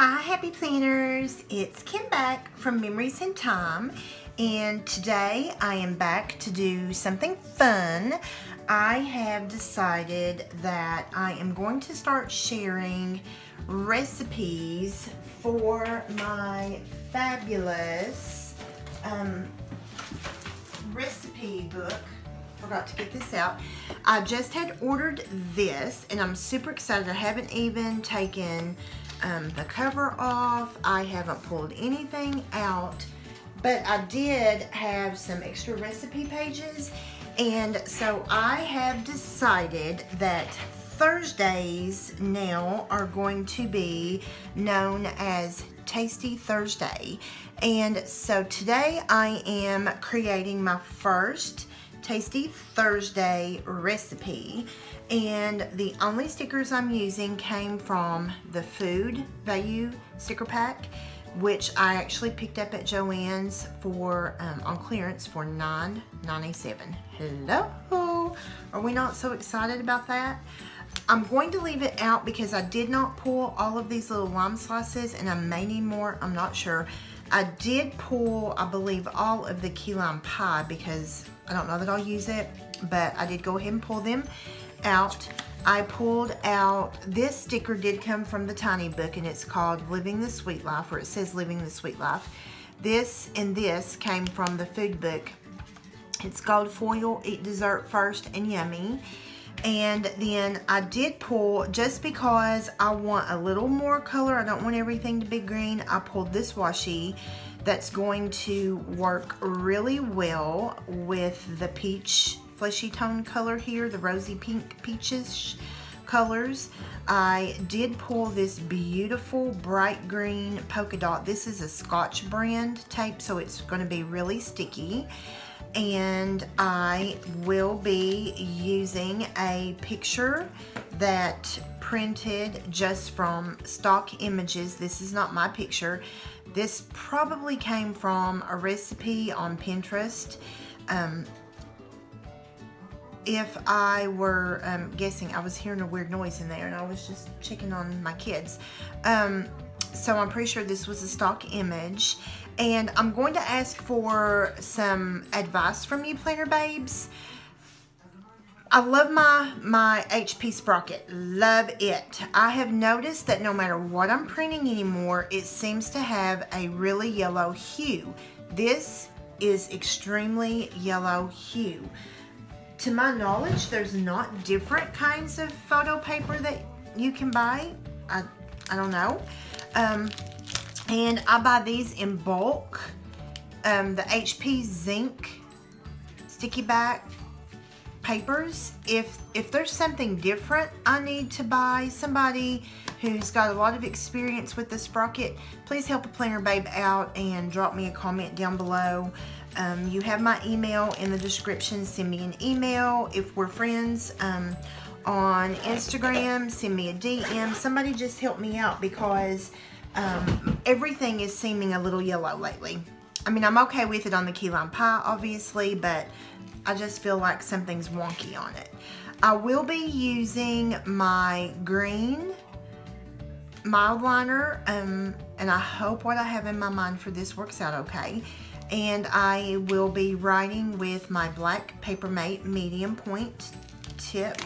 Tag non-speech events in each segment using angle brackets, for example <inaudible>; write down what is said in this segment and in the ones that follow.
Hi, happy planners. It's Kim back from Memories in Thyme, and today I am back to do something fun. I have decided that I am going to start sharing recipes for my fabulous um, recipe book forgot to get this out. I just had ordered this and I'm super excited. I haven't even taken um, the cover off. I haven't pulled anything out, but I did have some extra recipe pages. And so I have decided that Thursdays now are going to be known as Tasty Thursday. And so today I am creating my first Tasty Thursday recipe. And the only stickers I'm using came from the Food Value sticker pack, which I actually picked up at Joann's for um, on clearance for $9.97. Hello! Are we not so excited about that? I'm going to leave it out because I did not pull all of these little lime slices and I may need more, I'm not sure. I did pull, I believe, all of the key lime pie because I don't know that I'll use it, but I did go ahead and pull them out. I pulled out, this sticker did come from the Tiny Book and it's called Living the Sweet Life, or it says Living the Sweet Life. This and this came from the food book. It's called Foil, Eat Dessert First and Yummy. And then I did pull, just because I want a little more color, I don't want everything to be green, I pulled this washi that's going to work really well with the peach fleshy tone color here, the rosy pink peaches colors. I did pull this beautiful bright green polka dot. This is a Scotch brand tape, so it's going to be really sticky and I will be using a picture that printed just from stock images. This is not my picture. This probably came from a recipe on Pinterest. Um, if I were um, guessing, I was hearing a weird noise in there and I was just checking on my kids. Um, so I'm pretty sure this was a stock image and I'm going to ask for some advice from you planner babes. I love my, my HP sprocket, love it. I have noticed that no matter what I'm printing anymore, it seems to have a really yellow hue. This is extremely yellow hue. To my knowledge, there's not different kinds of photo paper that you can buy. I, I don't know. Um, and I buy these in bulk. Um, the HP Zink sticky back papers. If, if there's something different I need to buy, somebody who's got a lot of experience with the sprocket, please help a planner babe out and drop me a comment down below. Um, you have my email in the description. Send me an email. If we're friends um, on Instagram, send me a DM. Somebody just help me out because um, everything is seeming a little yellow lately. I mean, I'm okay with it on the key lime pie, obviously, but I just feel like something's wonky on it. I will be using my green Mildliner, um, and I hope what I have in my mind for this works out okay. And I will be writing with my black Papermate medium point tip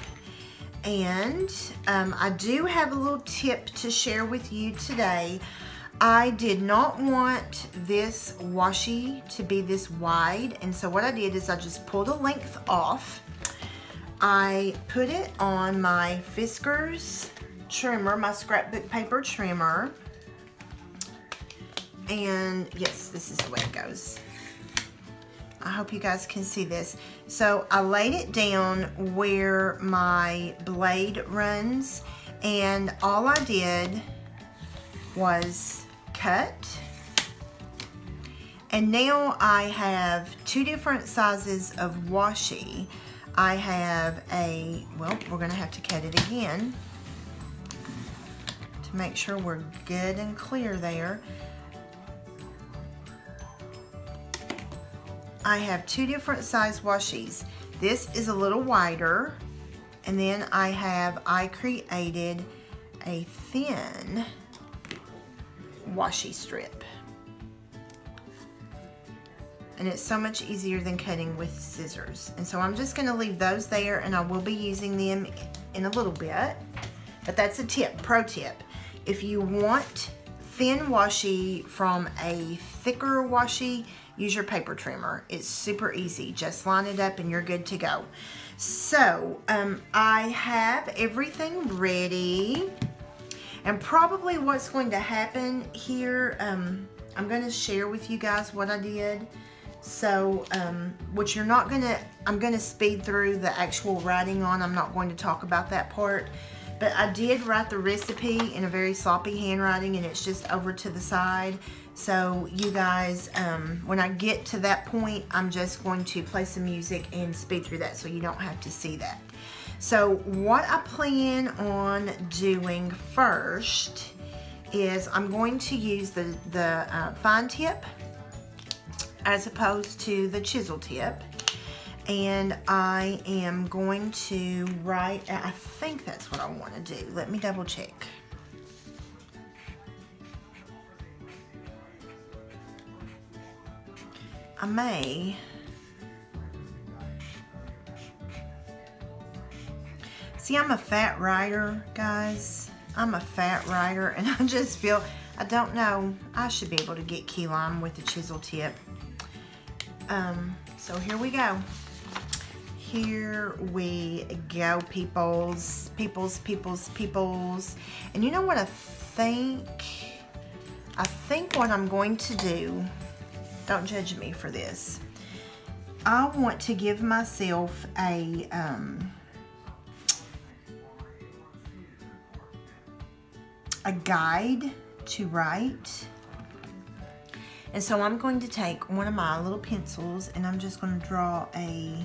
and um, I do have a little tip to share with you today. I did not want this washi to be this wide, and so what I did is I just pulled a length off. I put it on my Fiskars trimmer, my scrapbook paper trimmer, and yes, this is the way it goes. I hope you guys can see this. So I laid it down where my blade runs and all I did was cut. And now I have two different sizes of washi. I have a, well, we're gonna have to cut it again to make sure we're good and clear there. I have two different size washies. This is a little wider, and then I have, I created a thin washi strip. And it's so much easier than cutting with scissors. And so I'm just gonna leave those there and I will be using them in a little bit. But that's a tip, pro tip. If you want thin washi from a thicker washi, use your paper trimmer. It's super easy. Just line it up and you're good to go. So um, I have everything ready. And probably what's going to happen here, um, I'm going to share with you guys what I did. So, um, which you're not going to, I'm going to speed through the actual writing on. I'm not going to talk about that part. But I did write the recipe in a very sloppy handwriting and it's just over to the side. So you guys, um, when I get to that point, I'm just going to play some music and speed through that so you don't have to see that. So what I plan on doing first is I'm going to use the, the uh, fine tip as opposed to the chisel tip and I am going to write, I think that's what I want to do. Let me double check. I may See, I'm a fat writer, guys. I'm a fat writer, and <laughs> I just feel, I don't know, I should be able to get key lime with the chisel tip. Um, so here we go here we go, peoples, peoples, peoples, peoples. And you know what I think? I think what I'm going to do, don't judge me for this, I want to give myself a, um, a guide to write. And so I'm going to take one of my little pencils and I'm just going to draw a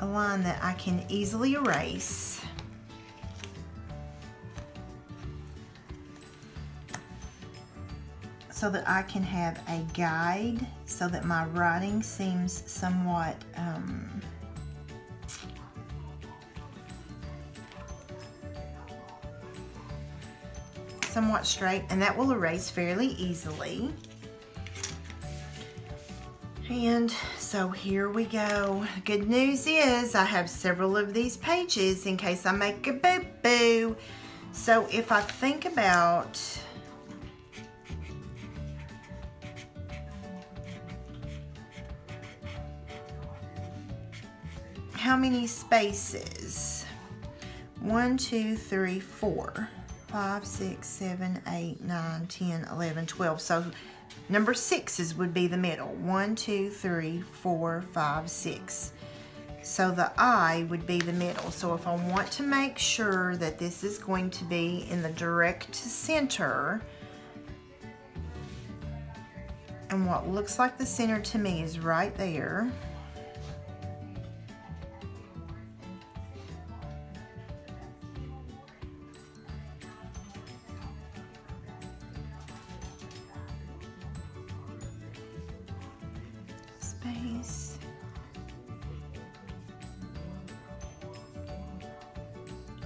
a line that I can easily erase. so that I can have a guide so that my writing seems somewhat um, somewhat straight and that will erase fairly easily. And so here we go. Good news is I have several of these pages in case I make a boo-boo. So if I think about how many spaces? One, two, three, four, five, six, seven, eight, nine, ten, eleven, twelve. So Number sixes would be the middle. One, two, three, four, five, six. So the I would be the middle. So if I want to make sure that this is going to be in the direct center, and what looks like the center to me is right there.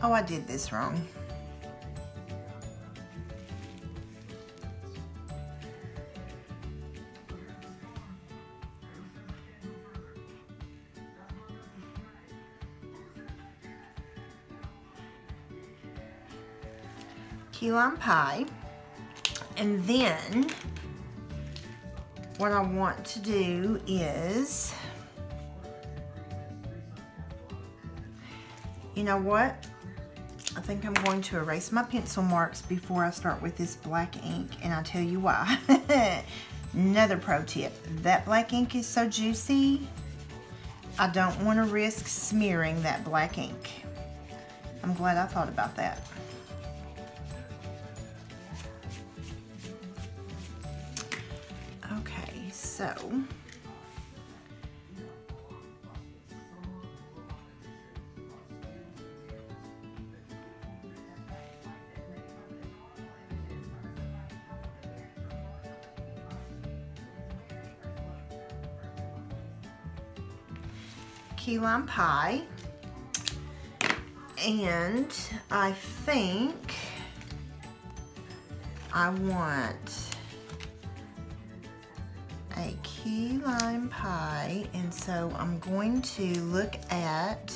Oh, I did this wrong. key lime pie. And then what I want to do is, you know what? I think I'm going to erase my pencil marks before I start with this black ink, and I'll tell you why. <laughs> Another pro tip, that black ink is so juicy, I don't want to risk smearing that black ink. I'm glad I thought about that. Okay, so key lime pie. And I think I want a key lime pie and so I'm going to look at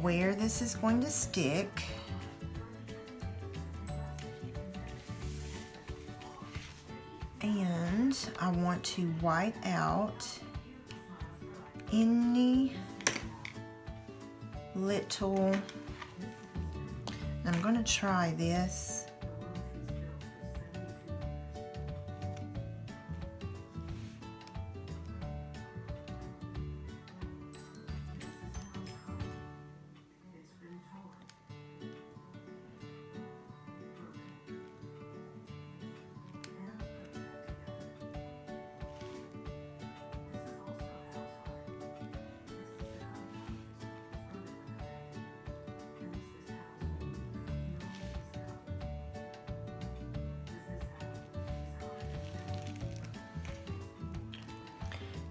where this is going to stick. And I want to white out any little, I'm going to try this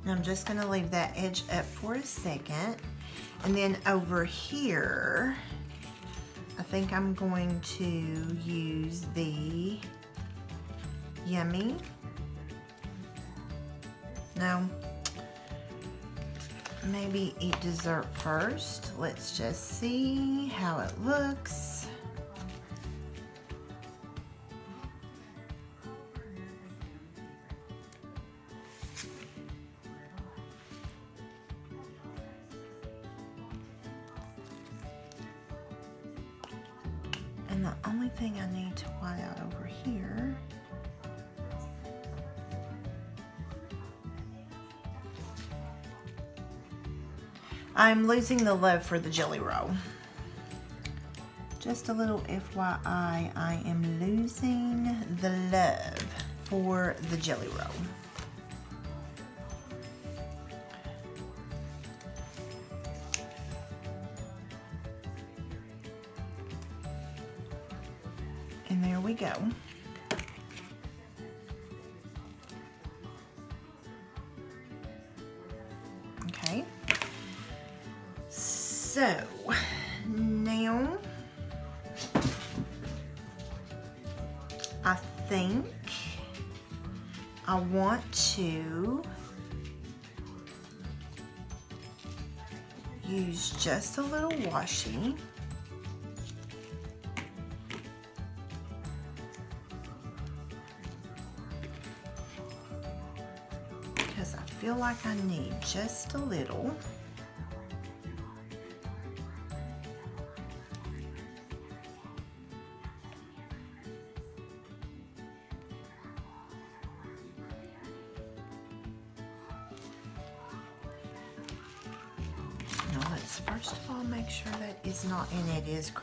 And I'm just gonna leave that edge up for a second. And then over here, I think I'm going to use the Yummy. No, maybe eat dessert first. Let's just see how it looks. And the only thing I need to white out over here I'm losing the love for the jelly roll. Just a little FYI, I am losing the love for the jelly roll. So, now I think I want to use just a little washi. Because I feel like I need just a little.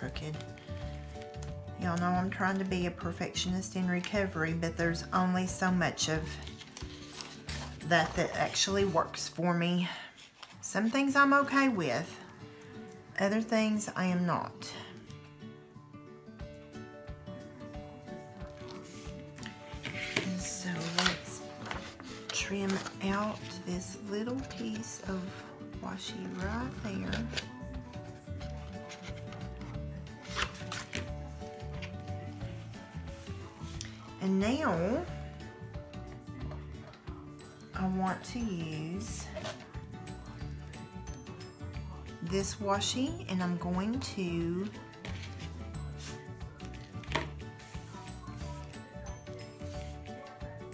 Crooked. Y'all know I'm trying to be a perfectionist in recovery, but there's only so much of that that actually works for me. Some things I'm okay with, other things I am not. So let's trim out this little piece of washi right there. And now I want to use this washi and I'm going to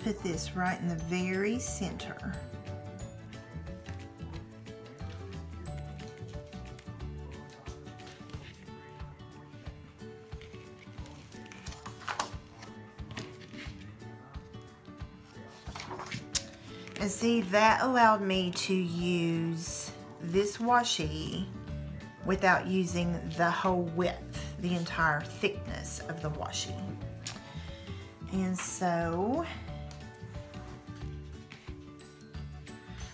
put this right in the very center. See, that allowed me to use this washi without using the whole width, the entire thickness of the washi. And so,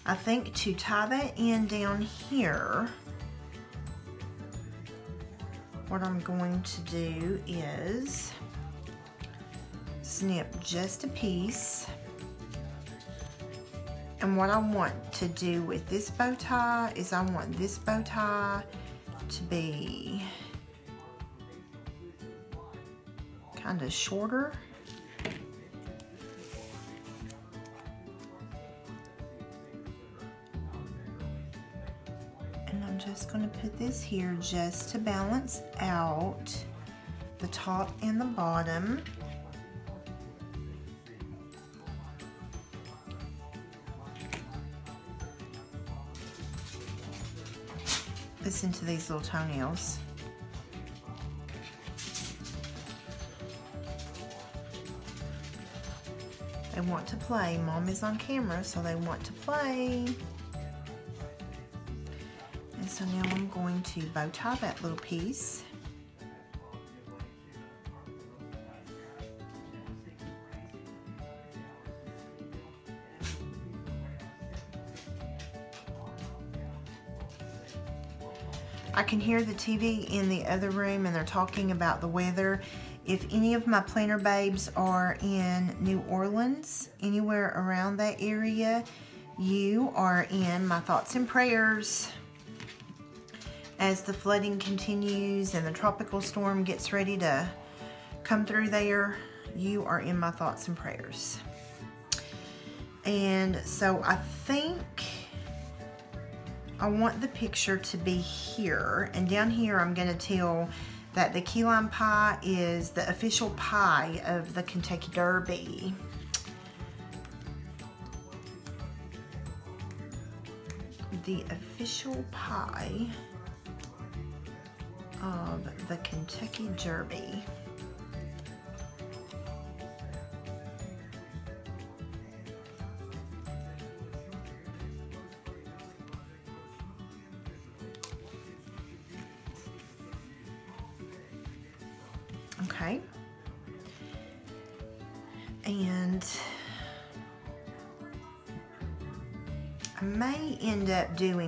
I think to tie that in down here, what I'm going to do is snip just a piece. And what I want to do with this bow tie is I want this bow tie to be kind of shorter. And I'm just gonna put this here just to balance out the top and the bottom. Listen into these little toenails. They want to play. Mom is on camera, so they want to play. And so now I'm going to bow tie that little piece. I can hear the TV in the other room and they're talking about the weather. If any of my planner babes are in New Orleans, anywhere around that area, you are in my thoughts and prayers as the flooding continues and the tropical storm gets ready to come through there. You are in my thoughts and prayers. And so I think I want the picture to be here. And down here, I'm going to tell that the key lime pie is the official pie of the Kentucky Derby. The official pie of the Kentucky Derby.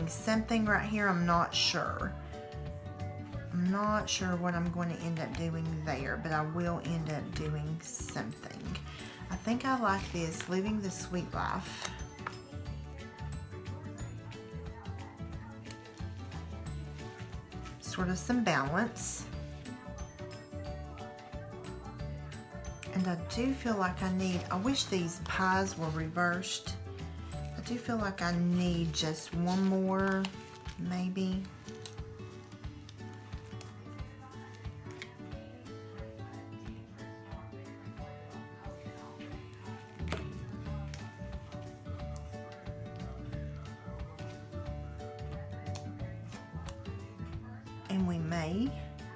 Doing something right here. I'm not sure. I'm not sure what I'm going to end up doing there, but I will end up doing something. I think I like this, Living the Sweet Life. Sort of some balance. And I do feel like I need, I wish these pies were reversed. Do feel like I need just one more, maybe. And we may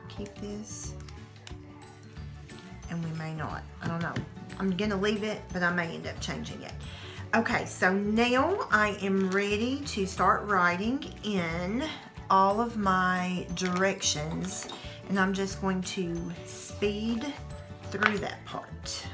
keep this and we may not. I don't know. I'm gonna leave it, but I may end up changing it. Okay, so now I am ready to start writing in all of my directions and I'm just going to speed through that part.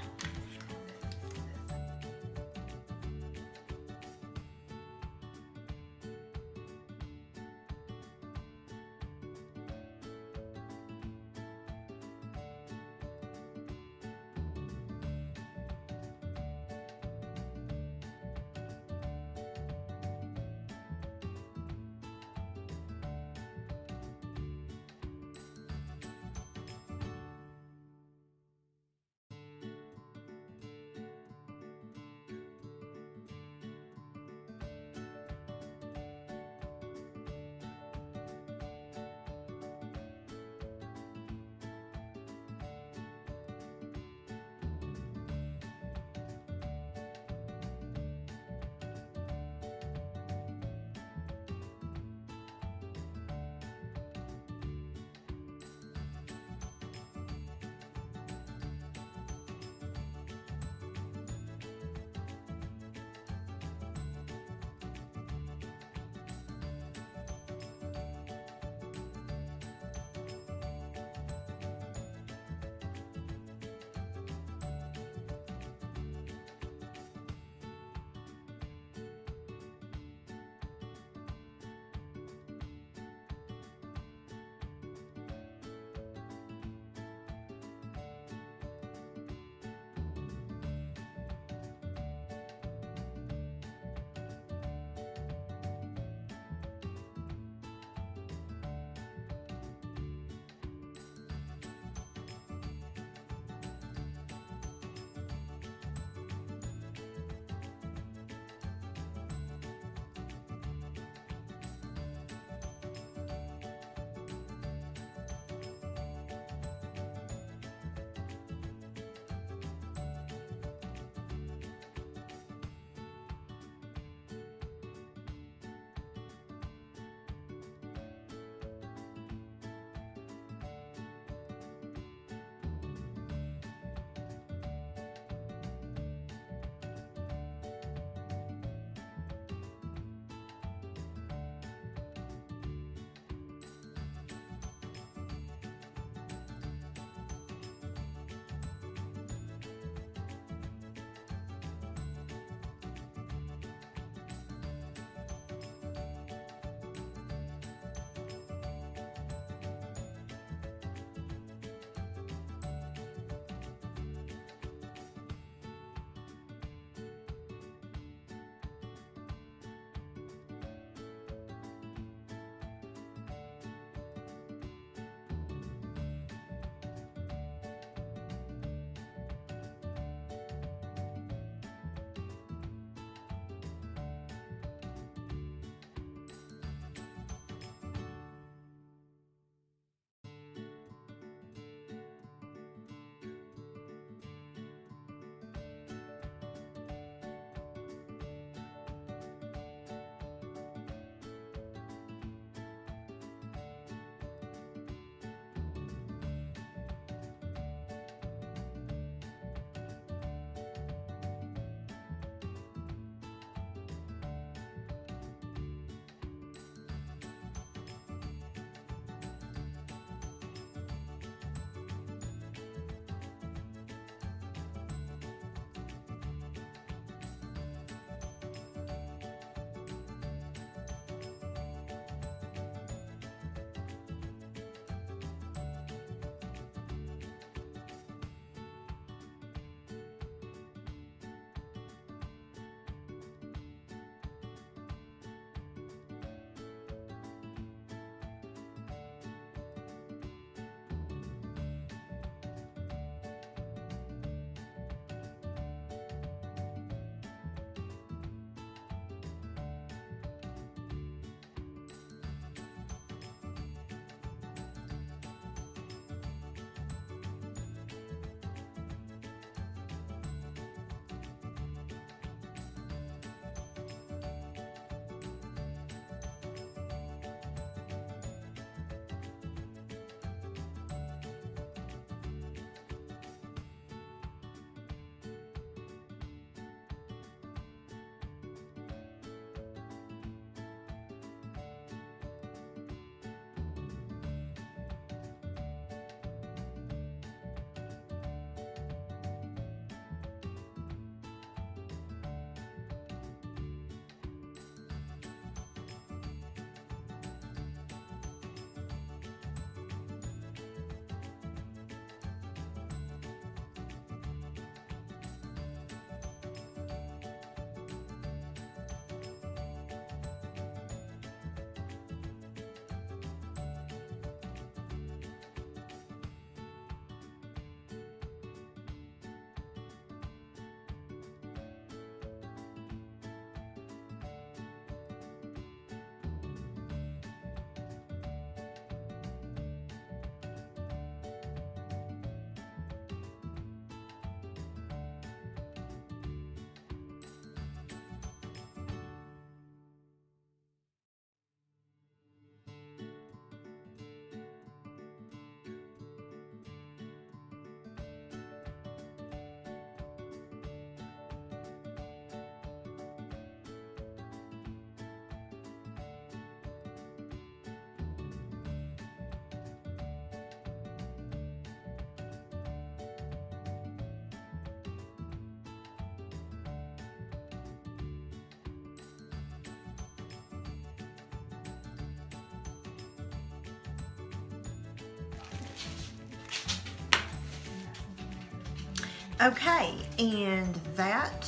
Okay, and that,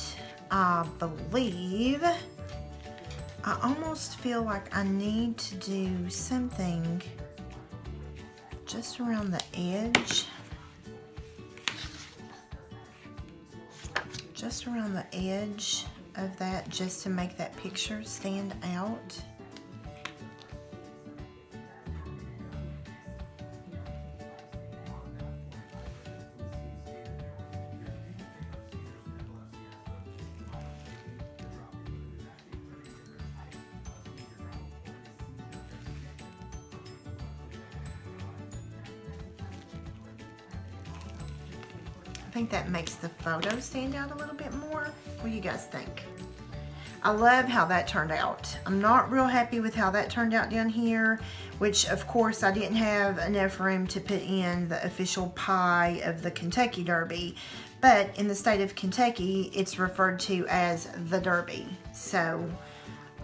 I believe, I almost feel like I need to do something just around the edge. Just around the edge of that just to make that picture stand out. Makes the photo stand out a little bit more. What do you guys think? I love how that turned out. I'm not real happy with how that turned out down here, which of course I didn't have enough room to put in the official pie of the Kentucky Derby, but in the state of Kentucky, it's referred to as the Derby. So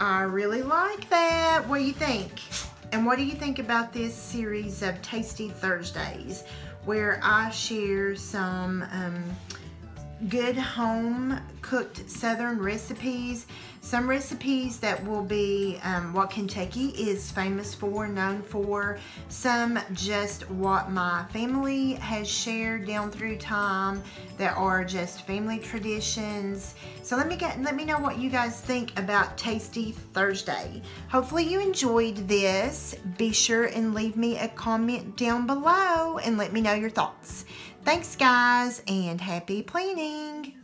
I really like that. What do you think? And what do you think about this series of Tasty Thursdays? where I share some um, good home cooked southern recipes. Some recipes that will be um, what Kentucky is famous for known for. Some just what my family has shared down through time that are just family traditions. So let me get let me know what you guys think about tasty Thursday. Hopefully you enjoyed this. Be sure and leave me a comment down below and let me know your thoughts Thanks guys and happy planning.